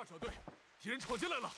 二小队，敌人闯进来了！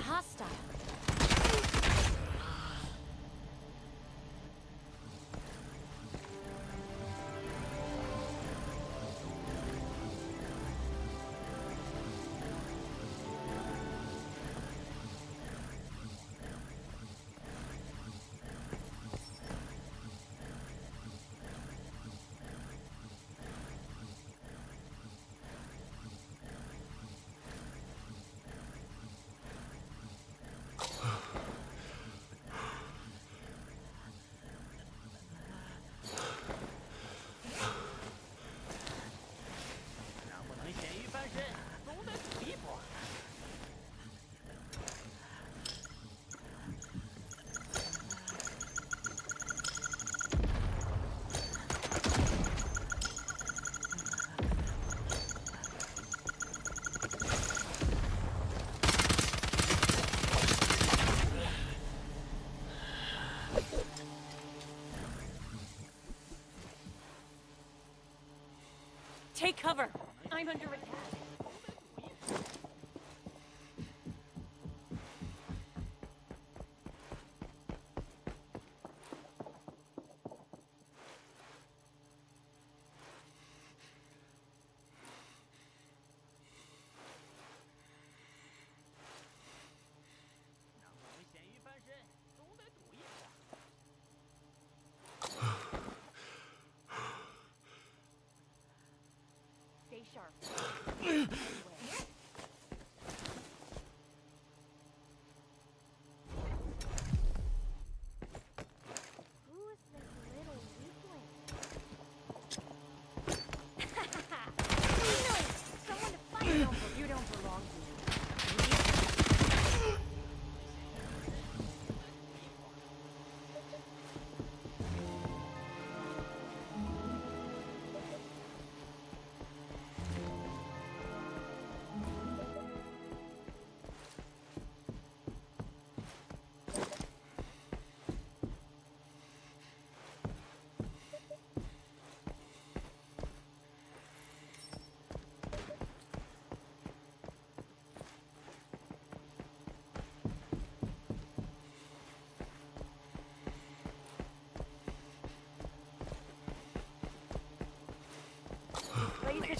Hostile. Cover. I'm under attack. Sharp.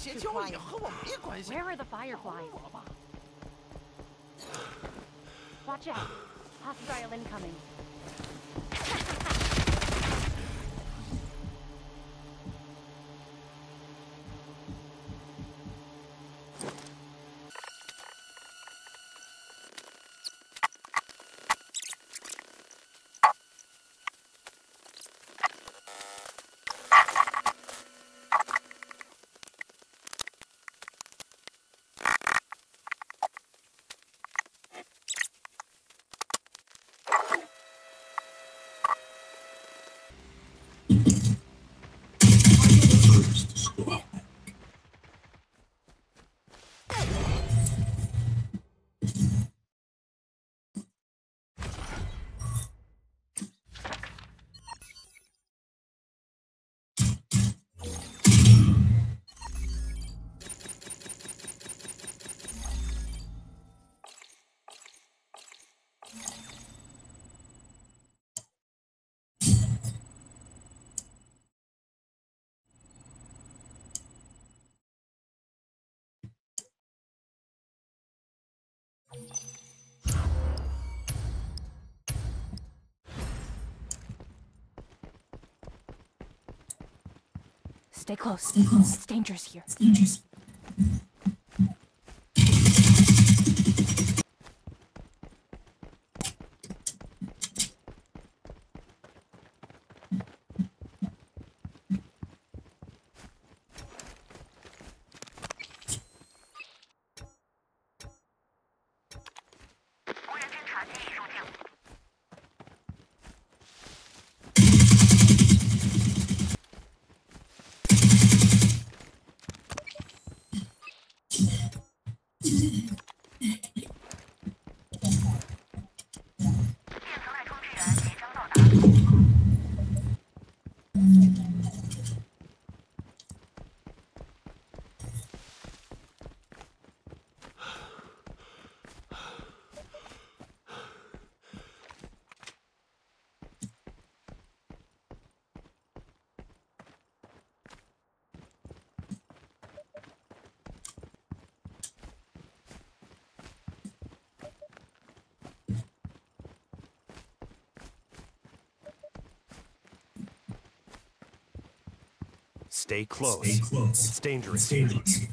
Blaze 那 is 些 too 交易 quiet. 和我没关系。 Where are the fireflies? 我吧。 Watch out. Hostile incoming. Stay close. Stay close. It's dangerous here. Stay close. Stay close. It's dangerous. It's dangerous.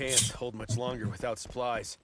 can't hold much longer without supplies.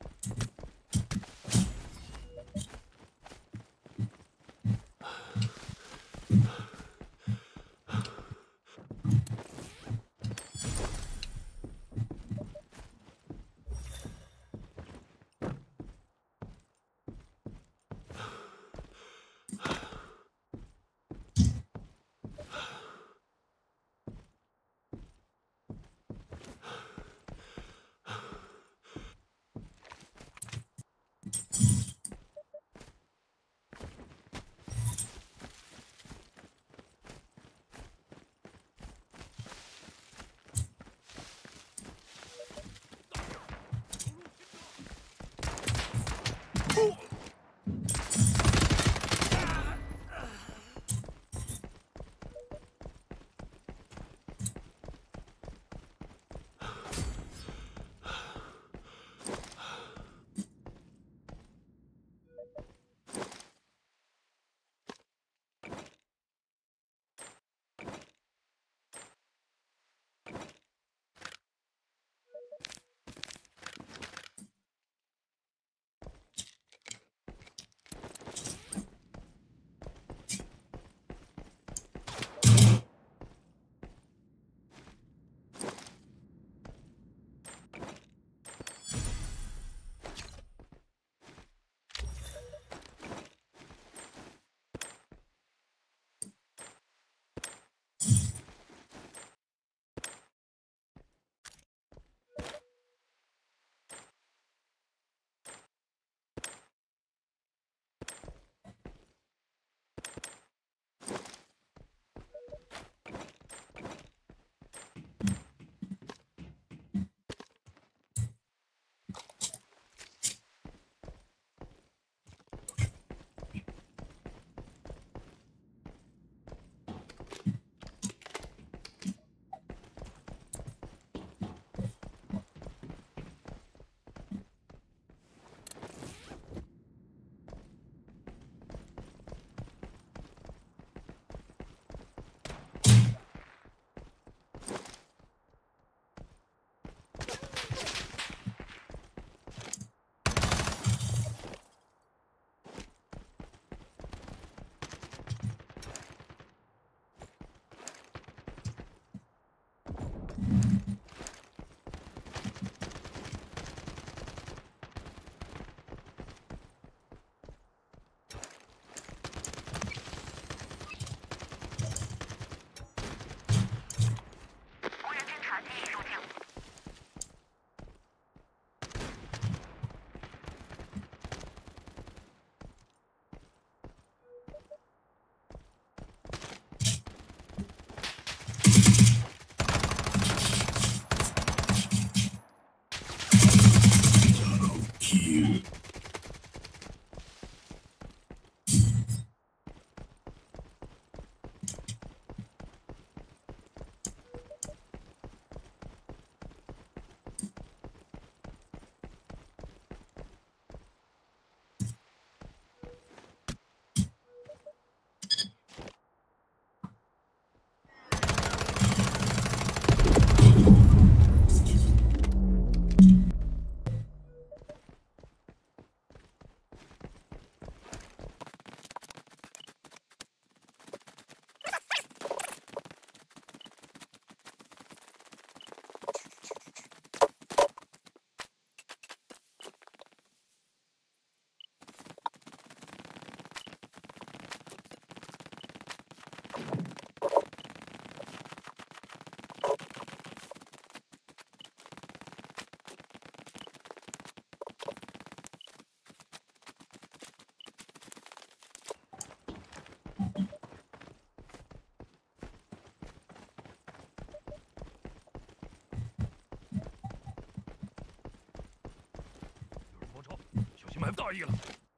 大意了。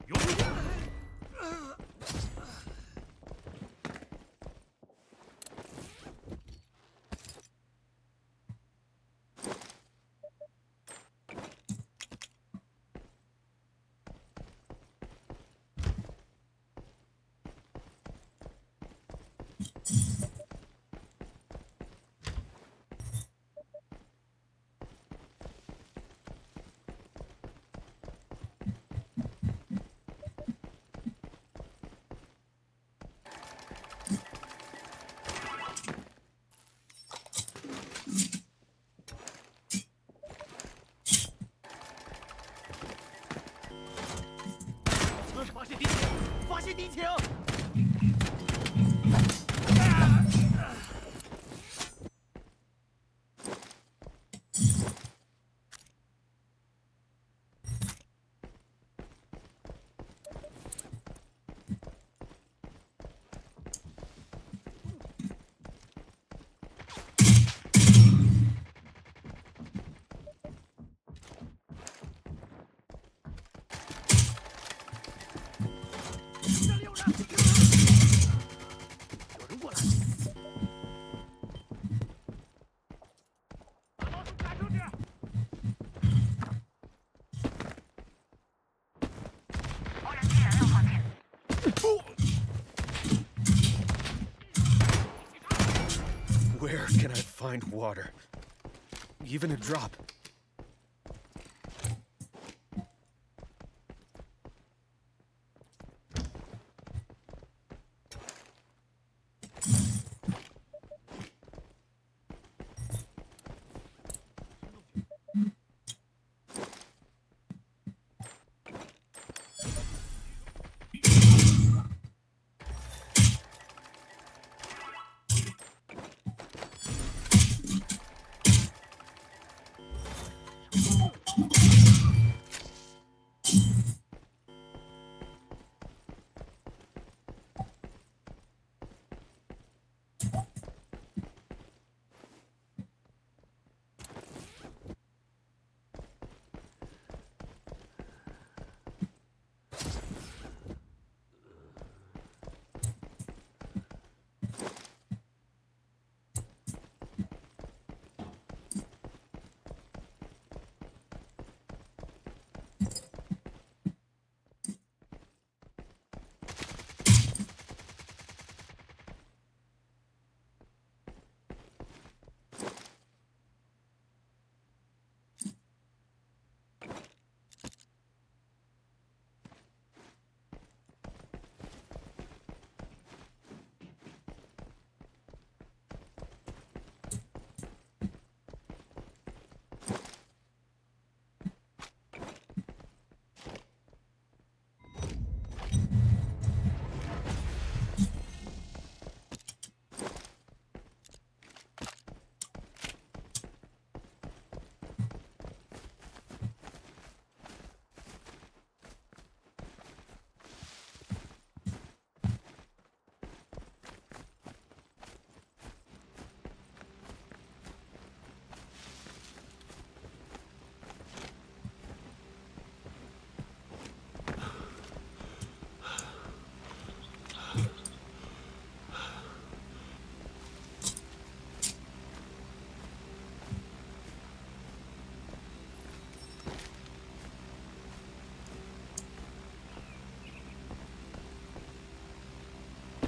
有。敌情。Find water? Even a drop.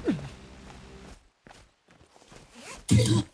Thank you.